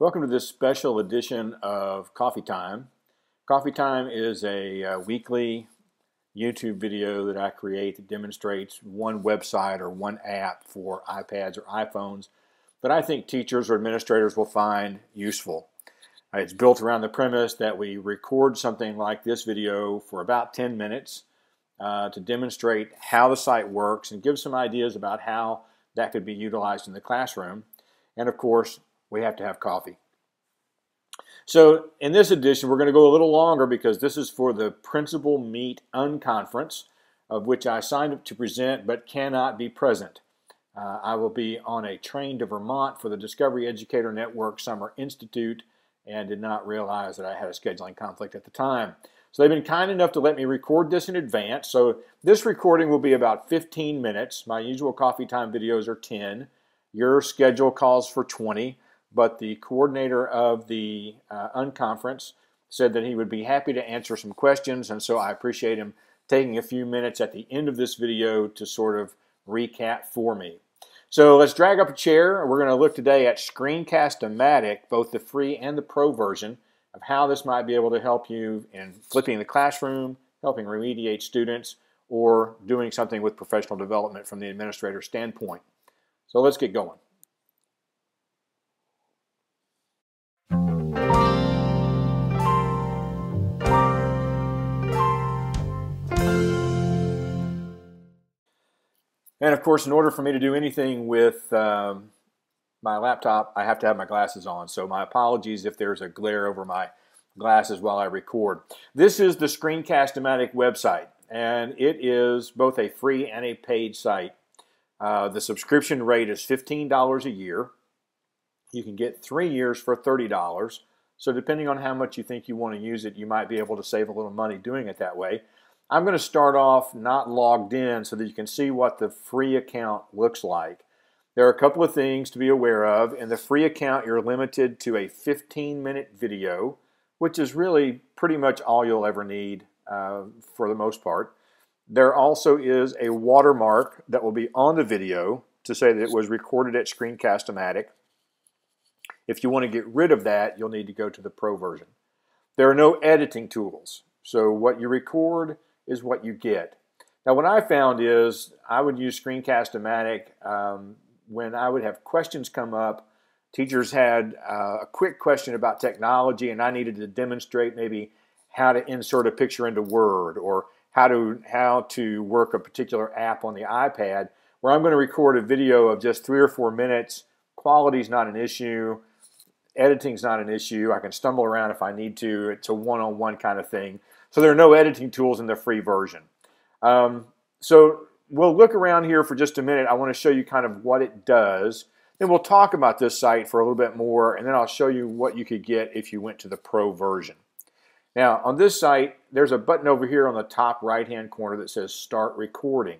Welcome to this special edition of Coffee Time. Coffee Time is a uh, weekly YouTube video that I create that demonstrates one website or one app for iPads or iPhones that I think teachers or administrators will find useful. Uh, it's built around the premise that we record something like this video for about 10 minutes uh, to demonstrate how the site works and give some ideas about how that could be utilized in the classroom. And of course, we have to have coffee. So in this edition, we're going to go a little longer because this is for the Principal Meet Unconference, of which I signed up to present but cannot be present. Uh, I will be on a train to Vermont for the Discovery Educator Network Summer Institute and did not realize that I had a scheduling conflict at the time. So they've been kind enough to let me record this in advance. So this recording will be about 15 minutes. My usual coffee time videos are 10. Your schedule calls for 20 but the coordinator of the uh, unconference said that he would be happy to answer some questions, and so I appreciate him taking a few minutes at the end of this video to sort of recap for me. So let's drag up a chair. We're going to look today at Screencast-O-Matic, both the free and the pro version, of how this might be able to help you in flipping the classroom, helping remediate students, or doing something with professional development from the administrator standpoint. So let's get going. And of course, in order for me to do anything with um, my laptop, I have to have my glasses on. So my apologies if there's a glare over my glasses while I record. This is the Screencast-O-Matic website, and it is both a free and a paid site. Uh, the subscription rate is $15 a year. You can get three years for $30. So depending on how much you think you want to use it, you might be able to save a little money doing it that way. I'm going to start off not logged in so that you can see what the free account looks like. There are a couple of things to be aware of. In the free account, you're limited to a 15 minute video, which is really pretty much all you'll ever need uh, for the most part. There also is a watermark that will be on the video to say that it was recorded at Screencast-O-Matic. If you want to get rid of that, you'll need to go to the Pro version. There are no editing tools. So what you record is what you get. Now, what I found is I would use Screencast-O-Matic um, when I would have questions come up. Teachers had uh, a quick question about technology, and I needed to demonstrate maybe how to insert a picture into Word or how to how to work a particular app on the iPad. Where I'm going to record a video of just three or four minutes. Quality is not an issue. Editing is not an issue. I can stumble around if I need to. It's a one-on-one kind of thing. So there are no editing tools in the free version. Um, so we'll look around here for just a minute. I want to show you kind of what it does. Then we'll talk about this site for a little bit more, and then I'll show you what you could get if you went to the pro version. Now, on this site, there's a button over here on the top right-hand corner that says Start Recording.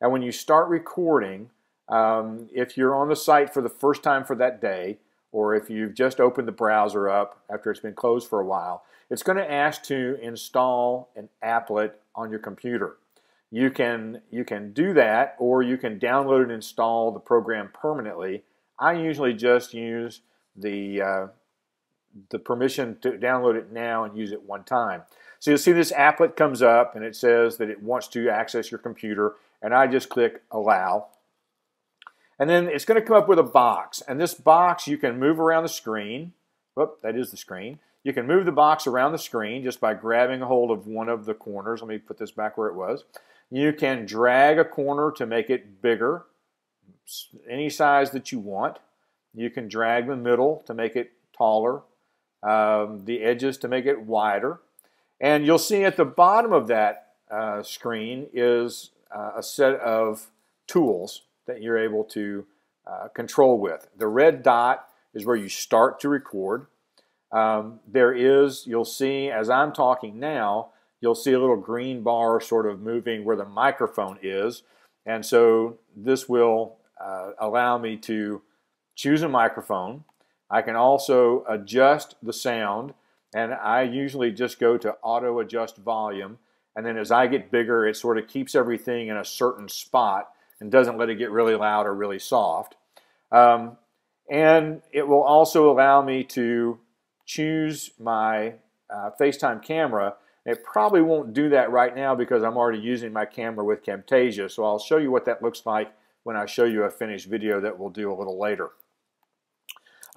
And when you start recording, um, if you're on the site for the first time for that day, or if you've just opened the browser up after it's been closed for a while, it's going to ask to install an applet on your computer. You can, you can do that or you can download and install the program permanently. I usually just use the, uh, the permission to download it now and use it one time. So you'll see this applet comes up and it says that it wants to access your computer and I just click allow. And then it's going to come up with a box and this box you can move around the screen. Whoop, that is the screen. You can move the box around the screen just by grabbing a hold of one of the corners. Let me put this back where it was. You can drag a corner to make it bigger, any size that you want. You can drag the middle to make it taller, um, the edges to make it wider. And you'll see at the bottom of that uh, screen is uh, a set of tools that you're able to uh, control with. The red dot is where you start to record. Um, there is, you'll see as I'm talking now, you'll see a little green bar sort of moving where the microphone is. And so this will uh, allow me to choose a microphone. I can also adjust the sound and I usually just go to auto adjust volume and then as I get bigger it sort of keeps everything in a certain spot and doesn't let it get really loud or really soft. Um, And it will also allow me to choose my uh, FaceTime camera. It probably won't do that right now because I'm already using my camera with Camtasia. So I'll show you what that looks like when I show you a finished video that we'll do a little later.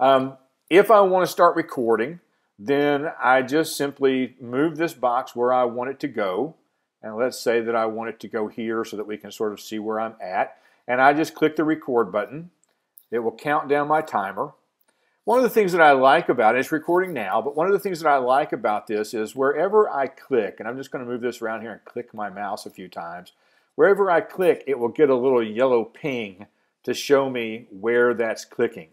Um, if I want to start recording, then I just simply move this box where I want it to go. And let's say that I want it to go here so that we can sort of see where I'm at. And I just click the record button. It will count down my timer. One of the things that I like about it, it's recording now, but one of the things that I like about this is wherever I click, and I'm just going to move this around here and click my mouse a few times, wherever I click, it will get a little yellow ping to show me where that's clicking.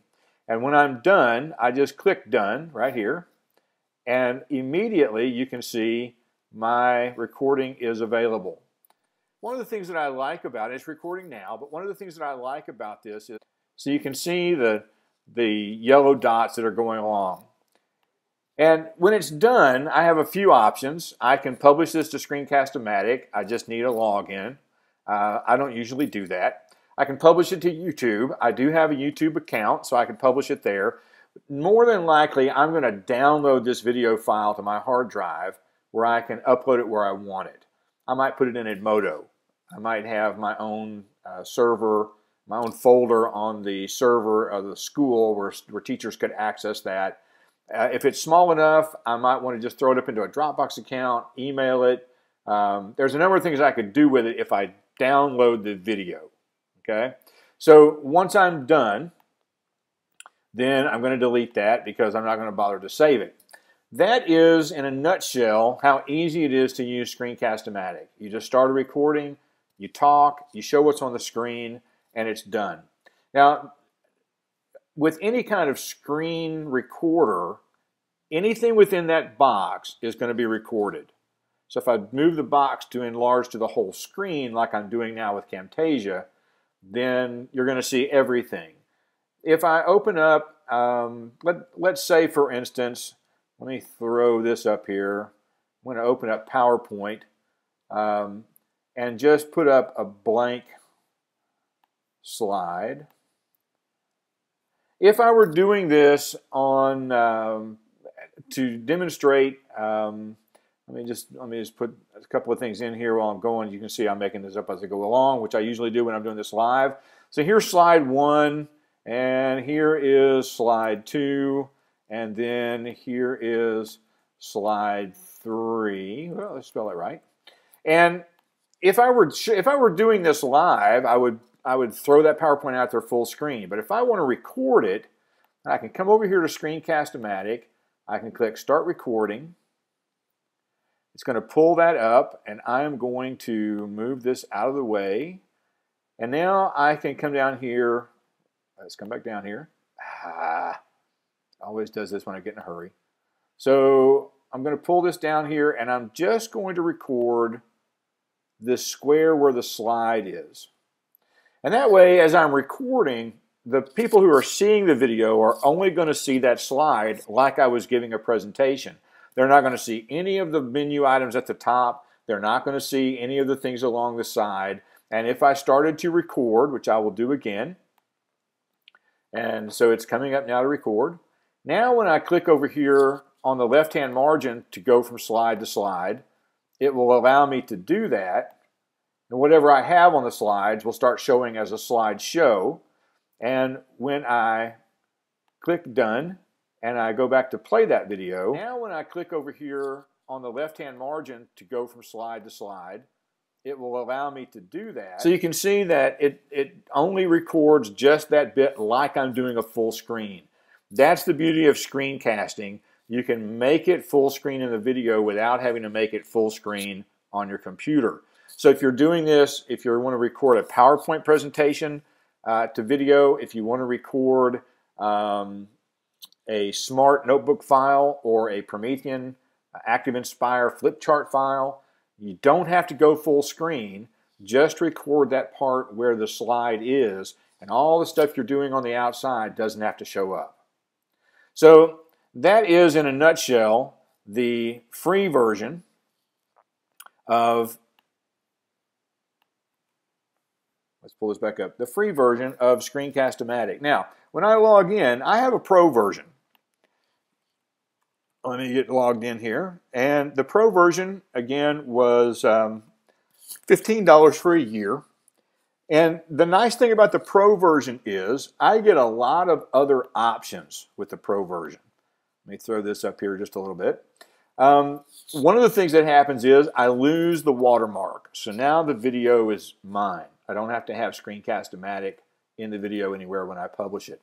And when I'm done, I just click done right here, and immediately you can see my recording is available. One of the things that I like about it, it's recording now, but one of the things that I like about this is, so you can see the, the yellow dots that are going along. And when it's done, I have a few options. I can publish this to Screencast-O-Matic. I just need a login. Uh, I don't usually do that. I can publish it to YouTube. I do have a YouTube account, so I can publish it there. More than likely, I'm going to download this video file to my hard drive where I can upload it where I want it. I might put it in Edmodo. I might have my own uh, server, my own folder on the server of the school where, where teachers could access that. Uh, if it's small enough, I might want to just throw it up into a Dropbox account, email it. Um, there's a number of things I could do with it if I download the video. Okay, so once I'm done, then I'm going to delete that because I'm not going to bother to save it. That is, in a nutshell, how easy it is to use Screencast-O-Matic. You just start a recording, you talk, you show what's on the screen, and it's done. Now, with any kind of screen recorder, anything within that box is going to be recorded. So if I move the box to enlarge to the whole screen like I'm doing now with Camtasia, then you're going to see everything. If I open up, um, let, let's say for instance, let me throw this up here. I'm going to open up PowerPoint um, and just put up a blank slide. If I were doing this on um, to demonstrate, um, let me just let me just put a couple of things in here while I'm going. You can see I'm making this up as I go along, which I usually do when I'm doing this live. So here's slide one, and here is slide two, and then here is slide three. Well, let's spell it right. And if I were if I were doing this live, I would I would throw that PowerPoint out there full screen. But if I want to record it, I can come over here to Screencast-O-Matic. I can click Start Recording. It's going to pull that up, and I am going to move this out of the way. And now I can come down here. Let's come back down here. Ah, always does this when I get in a hurry. So I'm going to pull this down here, and I'm just going to record this square where the slide is. And that way, as I'm recording, the people who are seeing the video are only going to see that slide like I was giving a presentation. They're not going to see any of the menu items at the top. They're not going to see any of the things along the side. And if I started to record, which I will do again, and so it's coming up now to record. Now when I click over here on the left-hand margin to go from slide to slide, it will allow me to do that. And whatever I have on the slides will start showing as a slideshow. And when I click done and I go back to play that video, now when I click over here on the left-hand margin to go from slide to slide, it will allow me to do that. So you can see that it, it only records just that bit like I'm doing a full screen. That's the beauty of screencasting. You can make it full screen in the video without having to make it full screen on your computer. So if you're doing this, if you want to record a PowerPoint presentation uh, to video, if you want to record um, a smart notebook file or a Promethean uh, ActivInspire flip chart file, you don't have to go full screen. Just record that part where the slide is, and all the stuff you're doing on the outside doesn't have to show up. So that is, in a nutshell, the free version of, let's pull this back up, the free version of Screencast-O-Matic. Now, when I log in, I have a pro version. Let me get logged in here. And the pro version, again, was um, $15 for a year. And the nice thing about the pro version is I get a lot of other options with the pro version. Let me throw this up here just a little bit. Um, one of the things that happens is I lose the watermark. So now the video is mine. I don't have to have Screencast-O-Matic in the video anywhere when I publish it.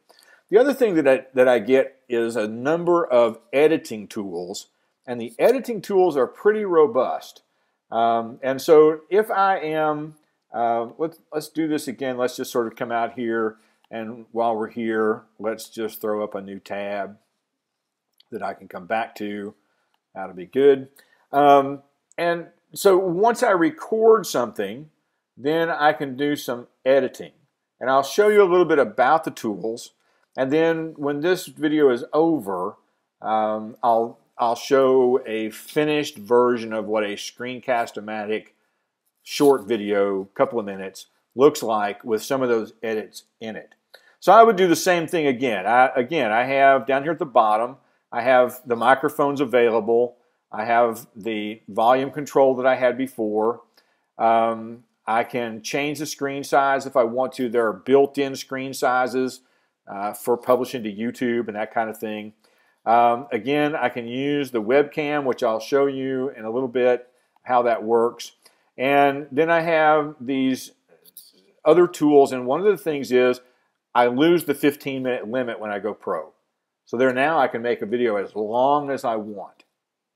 The other thing that I, that I get is a number of editing tools, and the editing tools are pretty robust. Um, and so if I am, uh, let's, let's do this again. Let's just sort of come out here, and while we're here, let's just throw up a new tab that I can come back to. That'll be good. Um, and so once I record something, then I can do some editing. And I'll show you a little bit about the tools. And then when this video is over, um, I'll, I'll show a finished version of what a Screencast-O-Matic short video, couple of minutes, looks like with some of those edits in it. So I would do the same thing again. I, again, I have down here at the bottom, I have the microphones available. I have the volume control that I had before. Um, I can change the screen size if I want to. There are built-in screen sizes uh, for publishing to YouTube and that kind of thing. Um, again, I can use the webcam, which I'll show you in a little bit how that works. And then I have these other tools, and one of the things is I lose the 15 minute limit when I go pro. So there now I can make a video as long as I want.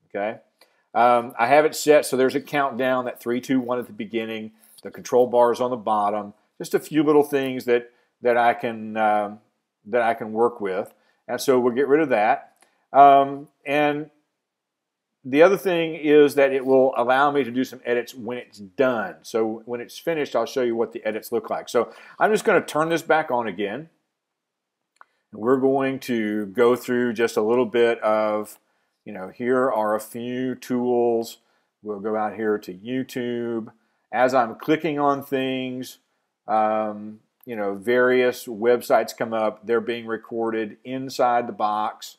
Okay. Um, I have it set so there's a countdown that three, two, one at the beginning. The control bar is on the bottom. Just a few little things that that I can um, that I can work with, and so we'll get rid of that. Um, and the other thing is that it will allow me to do some edits when it's done. So when it's finished, I'll show you what the edits look like. So I'm just going to turn this back on again. And we're going to go through just a little bit of, you know, here are a few tools. We'll go out here to YouTube. As I'm clicking on things, um, you know, various websites come up. They're being recorded inside the box.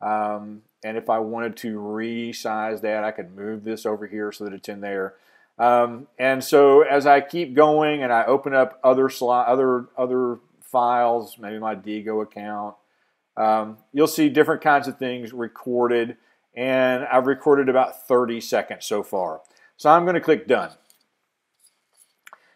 Um, and if I wanted to resize that, I could move this over here so that it's in there. Um, and so as I keep going and I open up other other other files, maybe my Diigo account. Um, you'll see different kinds of things recorded, and I've recorded about 30 seconds so far. So I'm going to click Done.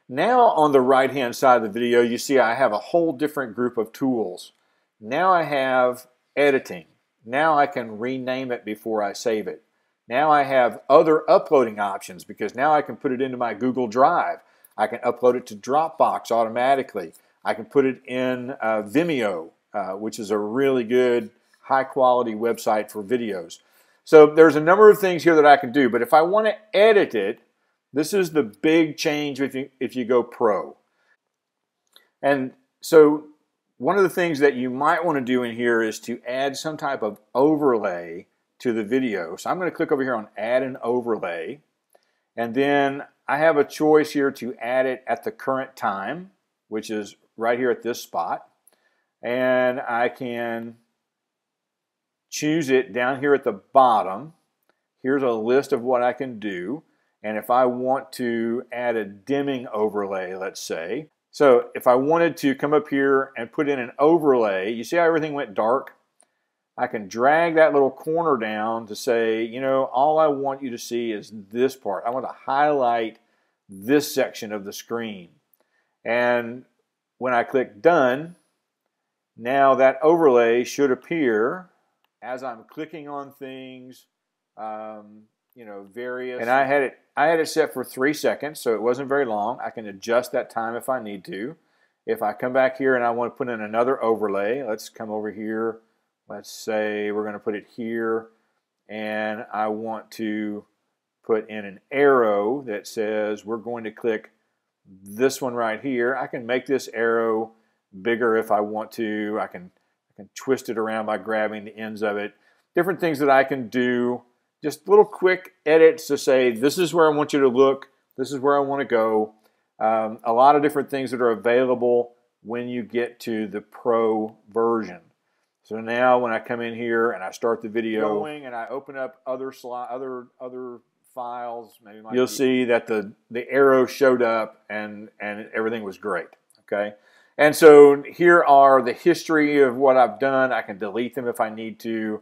Now on the right-hand side of the video, you see I have a whole different group of tools. Now I have editing. Now I can rename it before I save it. Now I have other uploading options because now I can put it into my Google Drive. I can upload it to Dropbox automatically. I can put it in uh, Vimeo, uh, which is a really good, high quality website for videos. So there's a number of things here that I can do, but if I want to edit it, this is the big change if you, if you go pro. And so one of the things that you might want to do in here is to add some type of overlay to the video. So I'm going to click over here on add an overlay. And then I have a choice here to add it at the current time, which is right here at this spot. And I can choose it down here at the bottom. Here's a list of what I can do. And if I want to add a dimming overlay, let's say, so if I wanted to come up here and put in an overlay, you see how everything went dark? I can drag that little corner down to say, you know, all I want you to see is this part. I want to highlight this section of the screen. And when I click done, now that overlay should appear as I'm clicking on things, um, you know, various. And I had it, I had it set for three seconds, so it wasn't very long. I can adjust that time if I need to. If I come back here and I want to put in another overlay, let's come over here. Let's say we're going to put it here, and I want to put in an arrow that says we're going to click this one right here. I can make this arrow bigger if I want to. I can, I can twist it around by grabbing the ends of it. Different things that I can do. Just little quick edits to say, this is where I want you to look. This is where I want to go. Um, a lot of different things that are available when you get to the Pro version. So now when I come in here and I start the video going and I open up other slide, other other files, maybe you'll see that the the arrow showed up and and everything was great. Okay. And so here are the history of what I've done. I can delete them if I need to.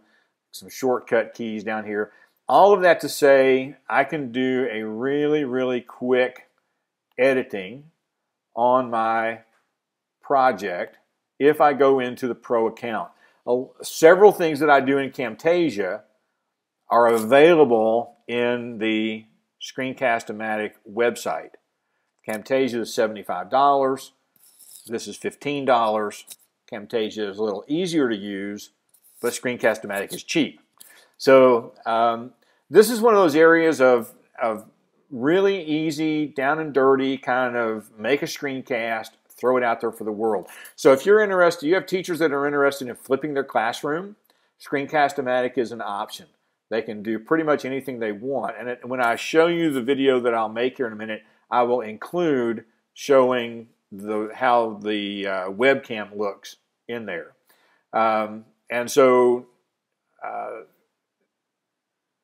Some shortcut keys down here. All of that to say, I can do a really, really quick editing on my project if I go into the Pro account. Uh, several things that I do in Camtasia are available in the Screencast-O-Matic website. Camtasia is $75. This is $15. Camtasia is a little easier to use, but Screencast-O-Matic is cheap. So um, this is one of those areas of, of really easy, down and dirty kind of make a screencast, throw it out there for the world. So if you're interested, you have teachers that are interested in flipping their classroom, Screencast-O-Matic is an option. They can do pretty much anything they want. And it, when I show you the video that I'll make here in a minute, I will include showing the how the uh, webcam looks in there. Um, and so uh,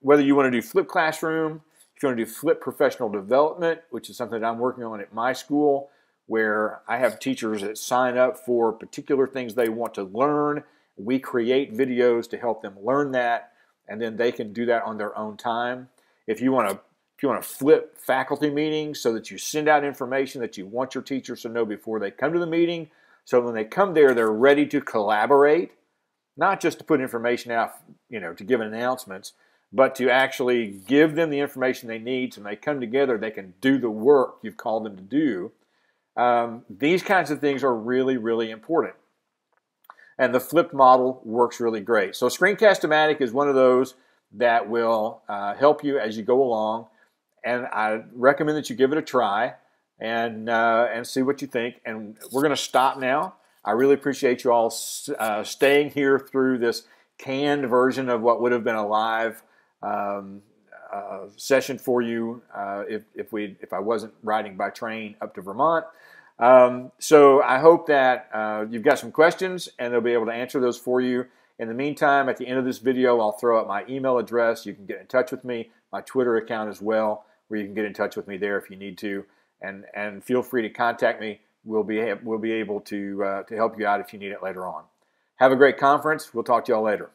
whether you want to do flip classroom, if you want to do flip professional development, which is something that I'm working on at my school, where I have teachers that sign up for particular things they want to learn. We create videos to help them learn that, and then they can do that on their own time. If you want to if you want to flip faculty meetings so that you send out information that you want your teachers to know before they come to the meeting, so when they come there, they're ready to collaborate, not just to put information out, you know, to give announcements, but to actually give them the information they need so when they come together, they can do the work you've called them to do. Um, these kinds of things are really, really important. And the flipped model works really great. So Screencast-O-Matic is one of those that will uh, help you as you go along and I recommend that you give it a try and uh, and see what you think. And we're going to stop now. I really appreciate you all uh, staying here through this canned version of what would have been a live um, uh, session for you uh, if, if we if I wasn't riding by train up to Vermont. Um, so I hope that uh, you've got some questions and they'll be able to answer those for you. In the meantime, at the end of this video, I'll throw out my email address. You can get in touch with me, my Twitter account as well where you can get in touch with me there if you need to. And, and feel free to contact me. We'll be, we'll be able to, uh, to help you out if you need it later on. Have a great conference. We'll talk to y'all later.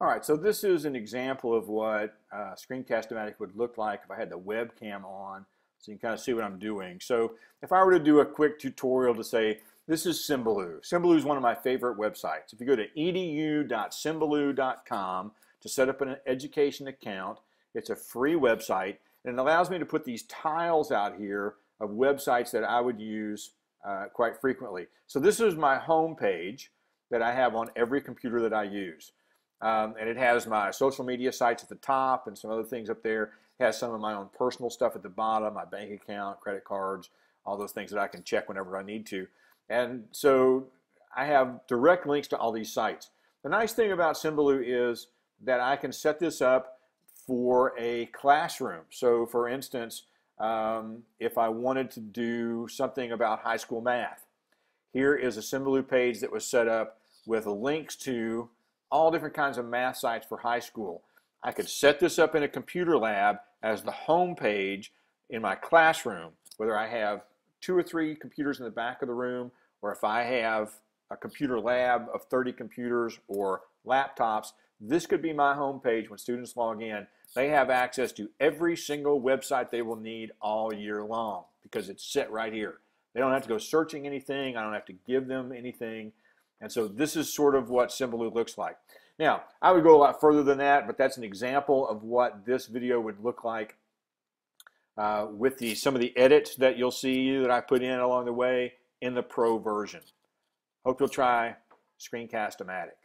All right, so this is an example of what uh, Screencast-O-Matic would look like if I had the webcam on, so you can kind of see what I'm doing. So if I were to do a quick tutorial to say, this is Symbaloo. Symbaloo is one of my favorite websites. If you go to edu.symbaloo.com, to set up an education account. It's a free website and it allows me to put these tiles out here of websites that I would use uh, quite frequently. So this is my home page that I have on every computer that I use. Um, and it has my social media sites at the top and some other things up there. It has some of my own personal stuff at the bottom, my bank account, credit cards, all those things that I can check whenever I need to. And so I have direct links to all these sites. The nice thing about Symbaloo is that I can set this up for a classroom. So for instance, um, if I wanted to do something about high school math, here is a Symbaloo page that was set up with links to all different kinds of math sites for high school. I could set this up in a computer lab as the home page in my classroom, whether I have two or three computers in the back of the room, or if I have a computer lab of 30 computers or laptops, this could be my home page when students log in. They have access to every single website they will need all year long because it's set right here. They don't have to go searching anything. I don't have to give them anything. And so this is sort of what Symbaloo looks like. Now, I would go a lot further than that, but that's an example of what this video would look like uh, with the some of the edits that you'll see that I put in along the way in the Pro version. Hope you'll try Screencast-O-Matic.